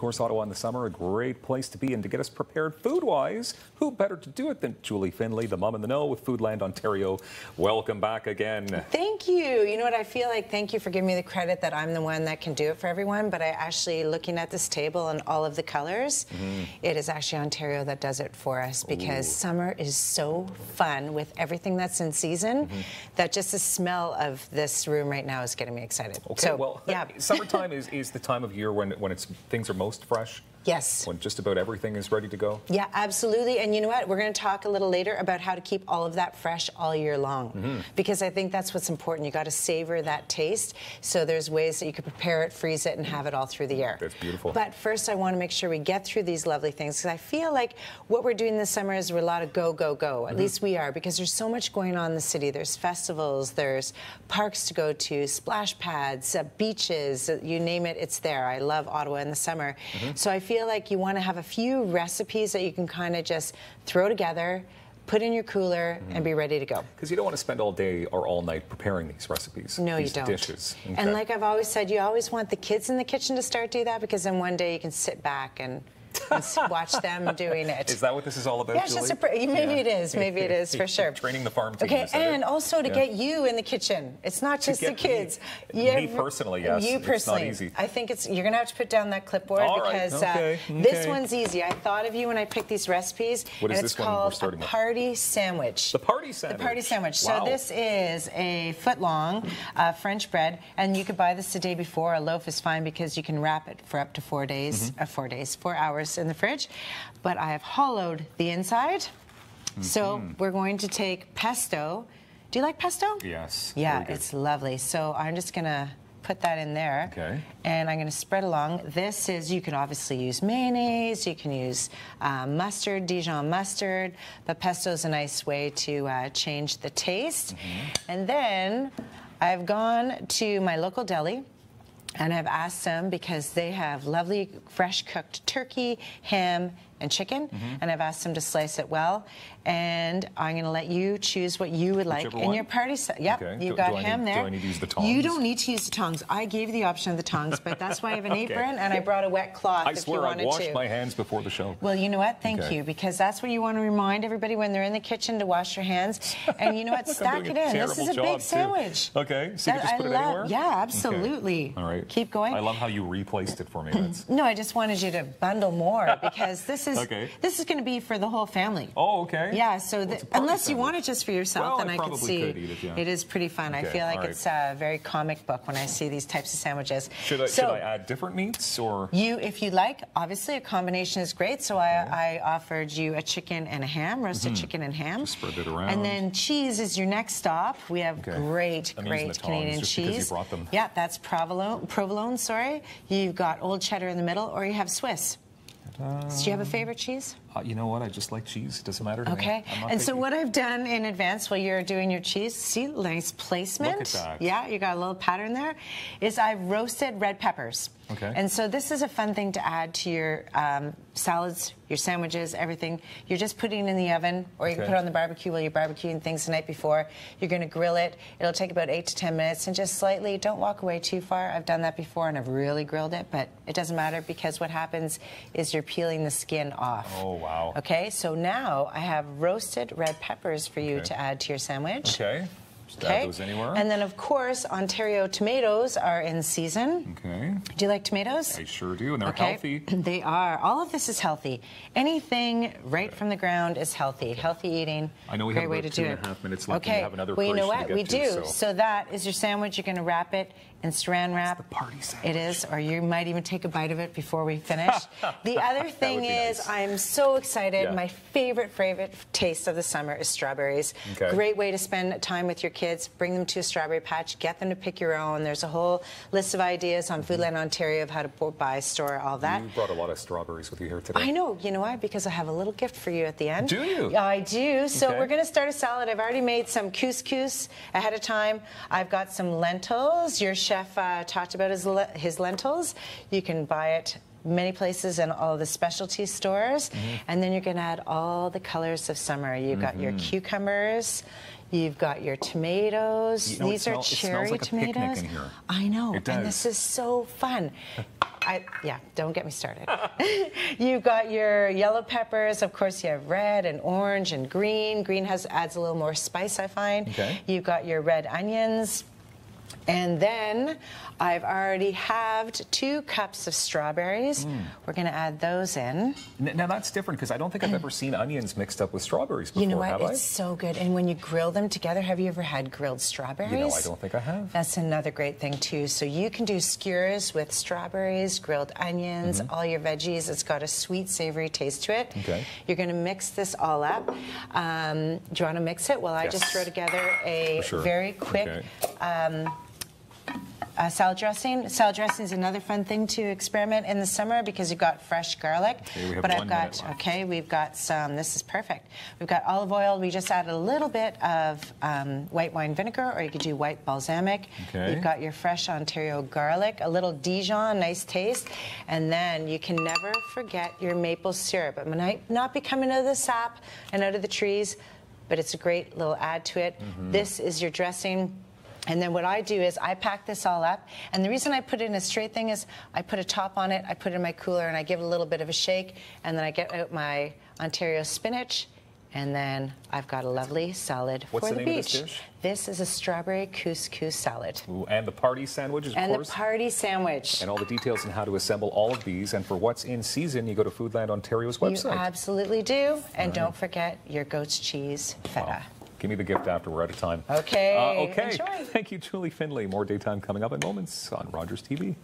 course, Ottawa in the summer, a great place to be and to get us prepared food-wise. Who better to do it than Julie Findlay, the mom in the know with Foodland Ontario. Welcome back again. Thank you. You know what I feel like? Thank you for giving me the credit that I'm the one that can do it for everyone. But I actually, looking at this table and all of the colors, mm -hmm. it is actually Ontario that does it for us because Ooh. summer is so fun with everything that's in season mm -hmm. that just the smell of this room right now is getting me excited. Okay, so, well, yeah. summertime is, is the time of year when when it's things are most fresh. Yes. When just about everything is ready to go? Yeah, absolutely. And you know what? We're going to talk a little later about how to keep all of that fresh all year long. Mm -hmm. Because I think that's what's important. You got to savor that taste. So there's ways that you can prepare it, freeze it, and have it all through the year. That's beautiful. But first, I want to make sure we get through these lovely things because I feel like what we're doing this summer is we're a lot of go, go, go. At mm -hmm. least we are because there's so much going on in the city. There's festivals, there's parks to go to, splash pads, uh, beaches, uh, you name it, it's there. I love Ottawa in the summer. Mm -hmm. So I feel like you want to have a few recipes that you can kind of just throw together, put in your cooler, mm -hmm. and be ready to go. Because you don't want to spend all day or all night preparing these recipes. No, these you don't. Dishes. Okay. And like I've always said, you always want the kids in the kitchen to start do that because then one day you can sit back and watch them doing it. Is that what this is all about? Yeah, just a, maybe yeah. it is. Maybe it is for sure. Training the farm team. Okay, and also to yeah. get you in the kitchen. It's not just the kids. Me, me personally, yes. You personally. It's not easy. I think it's you're gonna have to put down that clipboard all because right. okay. Uh, this one's easy. I thought of you when I picked these recipes. What is this it's called a party sandwich. The party sandwich. The party sandwich. Wow. So this is a foot long uh, French bread, and you could buy this the day before. A loaf is fine because you can wrap it for up to four days, mm -hmm. uh, four days, four hours in the fridge but I have hollowed the inside. Mm -hmm. So mm-hmm. we're going to take pesto. Do you like pesto? Yes. Yeah, it's lovely. So I'm just going to put that in there. Okay. And I'm going to spread along. This is, you can obviously use mayonnaise, you can use uh, mustard, Dijon mustard, but pesto is a nice way to uh, change the taste. Mm -hmm. And then I've gone to my local deli and I've asked them because they have lovely fresh cooked turkey, ham, and chicken, mm -hmm. and I've asked them to slice it well. And I'm going to let you choose what you would like Whichever in one? your party set. Yep, okay. do, got do ham need, there. Do I need to use the tongs? You don't need to use the tongs. I gave you the option of the tongs, but that's why I have an okay. apron and I brought a wet cloth I if swear you wanted I washed to. my hands before the show. Well, you know what? Thank okay. you, because that's what you want to remind everybody when they're in the kitchen to wash your hands. And you know what? Stack it in. This is a big sandwich. Too. Okay, so you can just put I it love, anywhere? Yeah, absolutely. All right. Keep going. I love how you replaced it for me. No, I just wanted you to bundle more because this is this is going to be for the whole family. Oh, okay. Yeah, so well, unless you want it just for yourself, well, then I, I could see. It, yeah. it is pretty fun. Okay, I feel like right. it's a very comic book when I see these types of sandwiches. Should I, so, should I add different meats or? You, if you like, obviously a combination is great. So I, I offered you a chicken and a ham, roasted mm -hmm. chicken and ham. Just spread it around. And then cheese is your next stop. We have okay. great, I'm great Canadian cheese. You brought them. Yeah, that's provolone. Provolone, sorry. You've got old cheddar in the middle, or you have Swiss. Do you have a favorite cheese? Uh, you know what? I just like cheese. It doesn't matter to okay. me. Okay. And picky. so what I've done in advance while you're doing your cheese, see, nice placement. Look at that. Yeah, you got a little pattern there. Is I've roasted red peppers. Okay. And so this is a fun thing to add to your um, salads, your sandwiches, everything. You're just putting it in the oven, or you okay. can put it on the barbecue while you're barbecuing things the night before. You're going to grill it. It'll take about eight to ten minutes, and just slightly. Don't walk away too far. I've done that before, and I've really grilled it, but it doesn't matter because what happens is you're peeling the skin off. Oh wow. Okay. So now I have roasted red peppers for you okay. to add to your sandwich. Okay. Okay. those anywhere. And then, of course, Ontario tomatoes are in season. Okay. Do you like tomatoes? I sure do, and they're okay. healthy. They are. All of this is healthy. Anything right from the ground is healthy. Healthy eating. I know we have way about to two do and a half minutes left. Okay. we have another well, you know what? we to, do. So. so. that is your sandwich. You're going to wrap it in saran wrap. That's the party sandwich. It is, or you might even take a bite of it before we finish. the other thing is, nice. I'm so excited. Yeah. My favorite, favorite taste of the summer is strawberries. Okay. Great way to spend time with your kids. Bring them to a strawberry patch. Get them to pick your own. There's a whole list of ideas on Foodland Ontario of how to buy, store, all that. You brought a lot of strawberries with you here today. I know. You know why? Because I have a little gift for you at the end. Do you? I do. So okay. we're going to start a salad. I've already made some couscous ahead of time. I've got some lentils. Your chef uh, talked talked about his, le his lentils. You can buy it many places and all the specialty stores. Mm -hmm. And then you're going to add all the colors of summer. You've mm -hmm. got your mm-hmm. cucumbers. You've got your tomatoes. You know, These are cherry like tomatoes. I know. And this is so fun. I, yeah, don't get me started. You've got your yellow peppers. Of course, you have red and orange and green. Green has adds a little more spice, I find. Okay. You've got your red onions. And then I've already halved two cups of strawberries. Mm. We're going to add those in. N- Now that's different because I don't think I've ever seen onions mixed up with strawberries before. You know what? I? It's so good. And when you grill them together, have you ever had grilled strawberries? You know, I don't think I have. That's another great thing too. So you can do skewers with strawberries, grilled onions, all your veggies. It's got a sweet, savory taste to it. Okay. You're going to mix this all up. Um, do you want to mix it? Well, I just throw together a sure. very quick Okay. Uh, salad dressing. Salad dressing is another fun thing to experiment in the summer because you've got fresh garlic. Okay, we have but I've got okay, we've got some. This is perfect. We've got olive oil. We just added a little bit of um, white wine vinegar, or you could do white balsamic. Okay. You've got your fresh Ontario garlic, a little Dijon, nice taste, and then you can never forget your maple syrup. It might not be coming out of the sap and out of the trees, but it's a great little add to it. Mm-hmm. This is your dressing. And then what I do is I pack this all up. And the reason I put it in a straight thing is I put a top on it, I put it in my cooler, and I give it a little bit of a shake. And then I get out my Ontario spinach. And then I've got a lovely salad What's for the the, name of beach. this dish? This is a strawberry couscous salad. Ooh, and the party sandwiches, of And the party sandwich. and all the details on how to assemble all of these. And for what's in season, you go to Foodland Ontario's You website. absolutely do. And don't forget your goat's cheese feta. Wow. Give me the gift after we're out of time. Okay, Uh, okay. enjoy. Thank you, Julie Findlay. More daytime coming up in moments on Rogers TV.